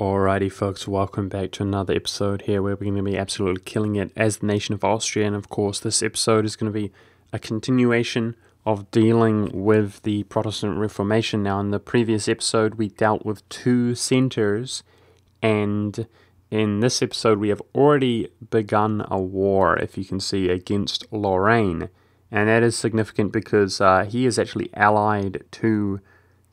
Alrighty, folks, welcome back to another episode here where we're going to be absolutely killing it as the nation of Austria. And of course, this episode is going to be a continuation of dealing with the Protestant Reformation. Now, in the previous episode, we dealt with two centers, and in this episode, we have already begun a war, if you can see, against Lorraine. And that is significant because uh, he is actually allied to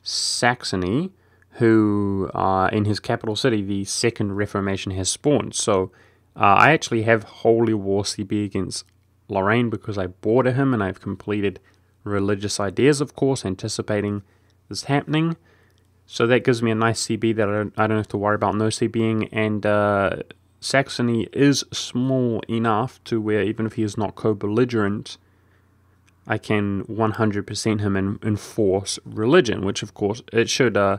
Saxony who uh, in his capital city the second Reformation has spawned. So uh, I actually have Holy War CB against Lorraine because I border him and I've completed religious ideas, of course, anticipating this happening. So that gives me a nice CB that I don't, I don't have to worry about no CBing. And uh, Saxony is small enough to where even if he is not co-belligerent, I can 100% him and enforce religion, which of course it should uh,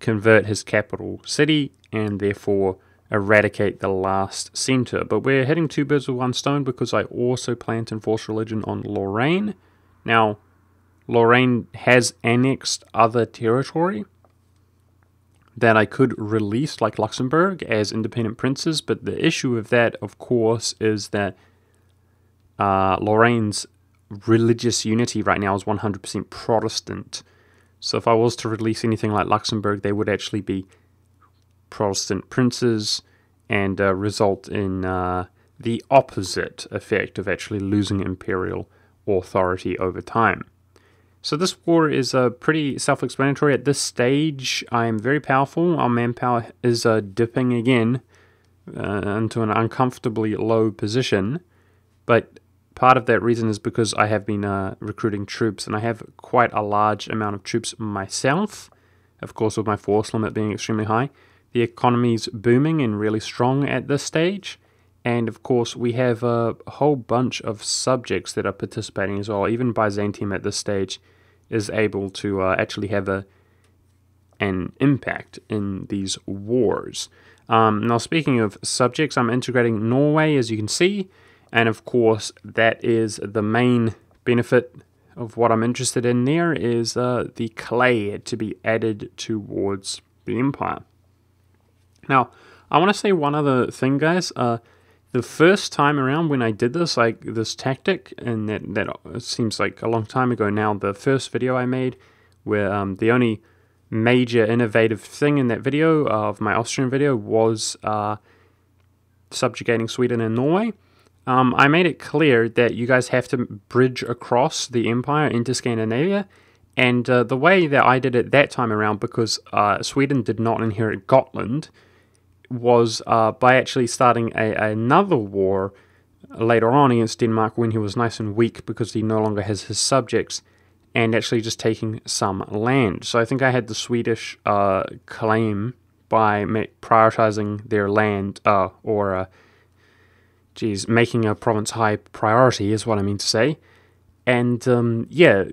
convert his capital city and therefore eradicate the last center. But we're hitting two birds with one stone because I also plan to enforce religion on Lorraine. Now, Lorraine has annexed other territory that I could release, like Luxembourg, as independent princes. But the issue of that, of course, is that uh, Lorraine's religious unity right now is 100% Protestant. So if I was to release anything like Luxembourg, they would actually be Protestant princes and uh, result in uh, the opposite effect of actually losing imperial authority over time. So this war is uh, pretty self-explanatory. At this stage, I am very powerful. Our manpower is uh, dipping again uh, into an uncomfortably low position, but Part of that reason is because I have been uh, recruiting troops, and I have quite a large amount of troops myself. Of course, with my force limit being extremely high, the economy's booming and really strong at this stage. And of course, we have a whole bunch of subjects that are participating as well. Even Byzantium at this stage is able to uh, actually have a an impact in these wars. Um, now, speaking of subjects, I'm integrating Norway, as you can see. And of course, that is the main benefit of what I'm interested in there is uh, the clay to be added towards the empire. Now, I want to say one other thing, guys. Uh, the first time around when I did this, like this tactic, and that, that seems like a long time ago now, the first video I made, where um, the only major innovative thing in that video of my Austrian video was uh, subjugating Sweden and Norway. Um, I made it clear that you guys have to bridge across the empire into Scandinavia. And uh, the way that I did it that time around, because uh, Sweden did not inherit Gotland, was uh, by actually starting a, another war later on against Denmark when he was nice and weak because he no longer has his subjects, and actually just taking some land. So I think I had the Swedish uh, claim by prioritizing their land uh, or uh, geez, making a province high priority is what I mean to say. And um, yeah,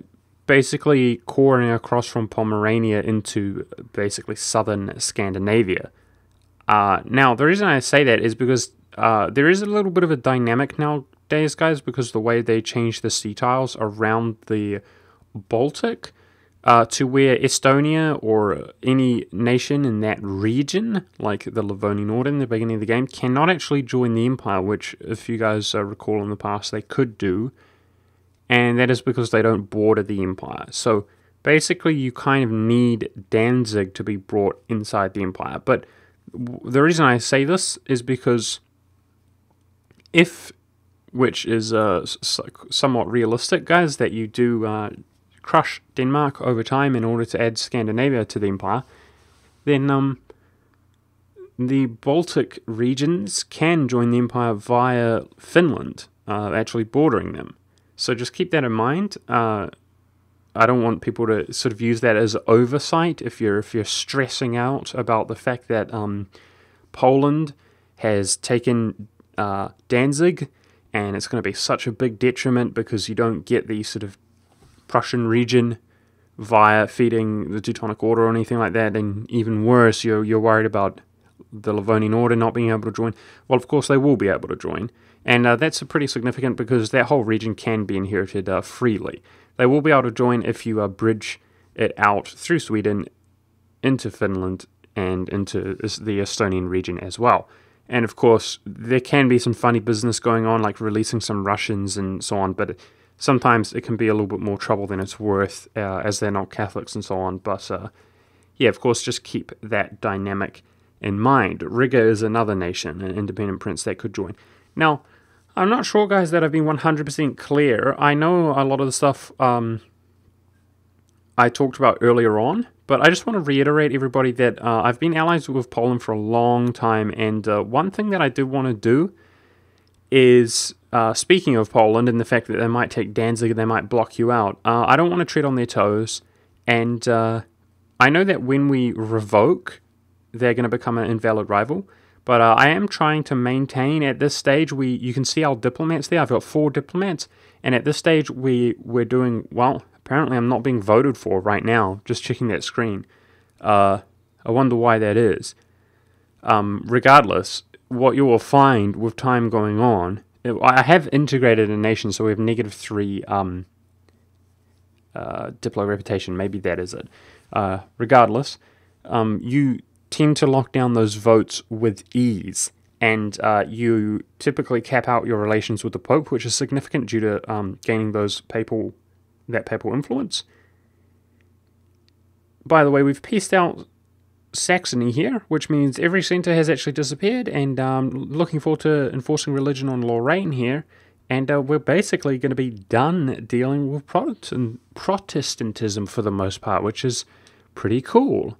basically coring across from Pomerania into basically southern Scandinavia. Uh, now, the reason I say that is because uh, there is a little bit of a dynamic nowadays, guys, because the way they change the sea tiles around the Baltic uh, to where Estonia or any nation in that region, like the Livonian Order in the beginning of the game, cannot actually join the Empire, which, if you guys uh, recall in the past, they could do. And that is because they don't border the Empire. So basically, you kind of need Danzig to be brought inside the Empire. But the reason I say this is because if, which is uh, somewhat realistic, guys, that you do uh, crush Denmark over time in order to add Scandinavia to the empire, then um, the Baltic regions can join the empire via Finland, uh, actually bordering them. So just keep that in mind. Uh, I don't want people to sort of use that as oversight if you're if you're stressing out about the fact that um, Poland has taken uh, Danzig and it's going to be such a big detriment because you don't get these sort of Prussian region via feeding the Teutonic Order or anything like that, and even worse, you're, you're worried about the Livonian Order not being able to join. Well, of course, they will be able to join, and uh, that's pretty significant because that whole region can be inherited uh, freely. They will be able to join if you uh, bridge it out through Sweden into Finland and into the Estonian region as well. And of course, there can be some funny business going on, like releasing some Russians and so on, but sometimes it can be a little bit more trouble than it's worth, uh, as they're not Catholics and so on. But uh, yeah, of course, just keep that dynamic in mind. Riga is another nation, an independent prince that could join. Now, I'm not sure, guys, that I've been 100% clear. I know a lot of the stuff um, I talked about earlier on, but I just want to reiterate, everybody, that uh, I've been allies with Poland for a long time, and uh, one thing that I do want to do is, uh, speaking of Poland and the fact that they might take Danzig, they might block you out, uh, I don't want to tread on their toes, and uh, I know that when we revoke, they're going to become an invalid rival, but uh, I am trying to maintain at this stage, we you can see our diplomats there, I've got four diplomats, and at this stage we, we're doing, well, Apparently, I'm not being voted for right now, just checking that screen. Uh, I wonder why that is. Um, regardless, what you will find with time going on, I have integrated a nation, so we have negative three um, uh, Diplo reputation. Maybe that is it. Uh, regardless, um, you tend to lock down those votes with ease, and uh, you typically cap out your relations with the Pope, which is significant due to um, gaining those papal that papal influence. By the way, we've pieced out Saxony here, which means every centre has actually disappeared, and um, looking forward to enforcing religion on Lorraine here. And uh, we're basically going to be done dealing with Protestant, Protestantism for the most part, which is pretty cool.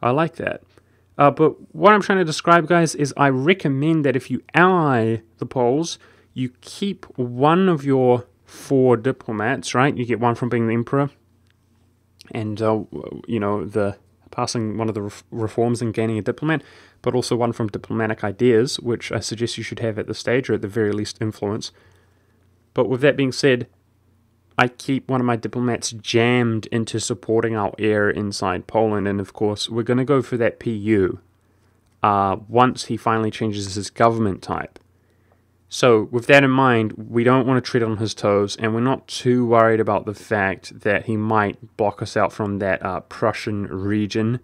I like that. Uh, but what I'm trying to describe, guys, is I recommend that if you ally the Poles, you keep one of your four diplomats, right? You get one from being the emperor, and uh, you know the passing one of the reforms and gaining a diplomat, but also one from diplomatic ideas, which I suggest you should have at the stage, or at the very least influence. But with that being said, I keep one of my diplomats jammed into supporting our heir inside Poland, and of course, we're going to go for that PU uh, once he finally changes his government type. So, with that in mind, we don't want to tread on his toes, and we're not too worried about the fact that he might block us out from that uh, Prussian region.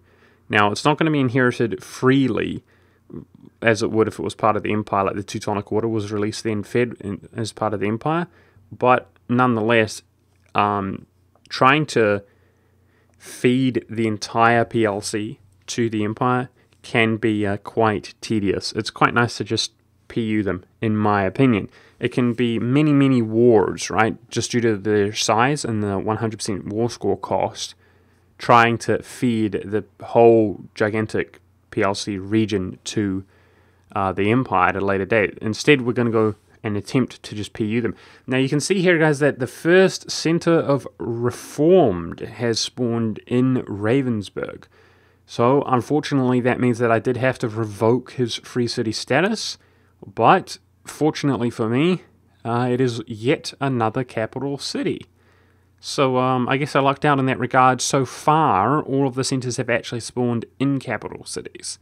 Now, it's not going to be inherited freely, as it would if it was part of the empire, like the Teutonic Order was released then fed in, as part of the empire. But nonetheless, um, trying to feed the entire PLC to the empire can be uh, quite tedious. It's quite nice to just PU them, in my opinion. It can be many, many wards, right? Just due to their size and the 100% war score cost, trying to feed the whole gigantic PLC region to uh, the Empire at a later date. Instead, we're going to go and attempt to just PU them. Now, you can see here, guys, that the first center of Reformed has spawned in Ravensburg. So, unfortunately, that means that I did have to revoke his free city status but fortunately for me, uh, it is yet another capital city. So um, I guess I lucked out in that regard. So far, all of the centres have actually spawned in capital cities.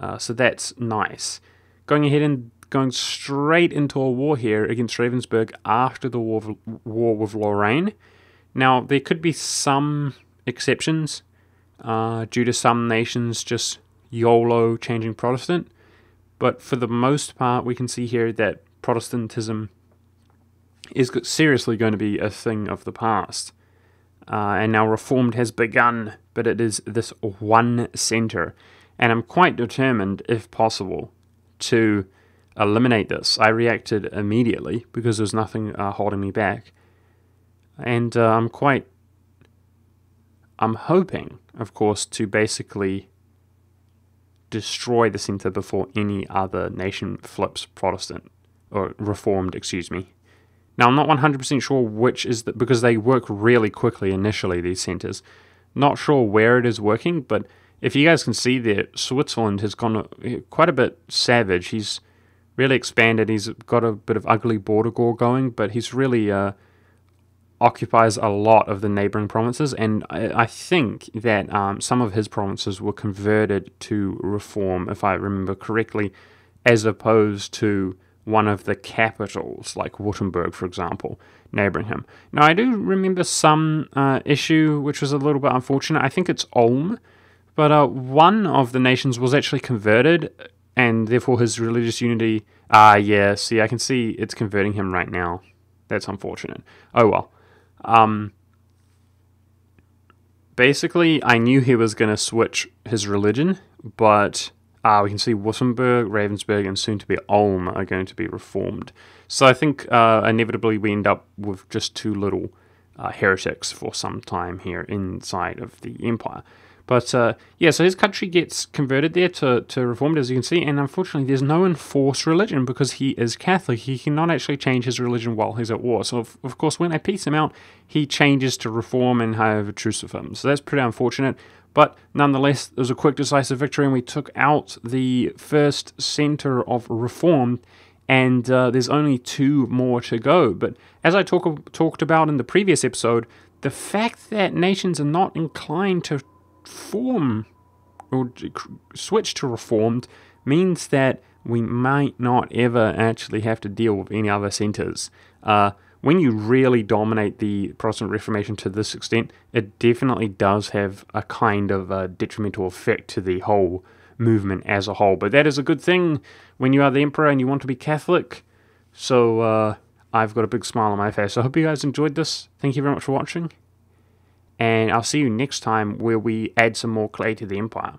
Uh, so that's nice. Going ahead and going straight into a war here against Ravensburg after the war, war with Lorraine. Now, there could be some exceptions uh, due to some nations just YOLO changing Protestant. But for the most part, we can see here that Protestantism is seriously going to be a thing of the past. Uh, and now Reformed has begun, but it is this one center. And I'm quite determined, if possible, to eliminate this. I reacted immediately because there's nothing uh, holding me back. And uh, I'm quite. I'm hoping, of course, to basically destroy the centre before any other nation flips Protestant or Reformed, excuse me. Now, I'm not 100% sure which is the, because they work really quickly initially, these centres. Not sure where it is working, but if you guys can see there, Switzerland has gone quite a bit savage. He's really expanded. He's got a bit of ugly border gore going, but he's really uh, occupies a lot of the neighboring provinces, and I, I think that um, some of his provinces were converted to reform, if I remember correctly, as opposed to one of the capitals, like Württemberg, for example, neighboring him. Now, I do remember some uh, issue which was a little bit unfortunate. I think it's Ulm, But uh, one of the nations was actually converted, and therefore his religious unity. Ah, yeah. See, I can see it's converting him right now. That's unfortunate. Oh well. Um, basically, I knew he was going to switch his religion, but uh, we can see Württemberg, Ravensburg, and soon to be Ulm are going to be reformed. So I think uh, inevitably we end up with just too little uh, heretics for some time here inside of the empire. But uh, yeah, so his country gets converted there to, to Reformed, as you can see, and unfortunately, there's no enforced religion because he is Catholic. He cannot actually change his religion while he's at war. So, of, of course, when they peace him out, he changes to Reform and with him. So that's pretty unfortunate. But nonetheless, it was a quick, decisive victory, and we took out the first center of Reform and uh, there's only two more to go. But as I talk, talked about in the previous episode, the fact that nations are not inclined to form or switch to reformed means that we might not ever actually have to deal with any other centres. Uh, when you really dominate the Protestant Reformation to this extent, it definitely does have a kind of a detrimental effect to the whole movement as a whole. But that is a good thing when you are the emperor and you want to be Catholic. So uh, I've got a big smile on my face. I hope you guys enjoyed this. Thank you very much for watching. And I'll see you next time where we add some more clay to the empire.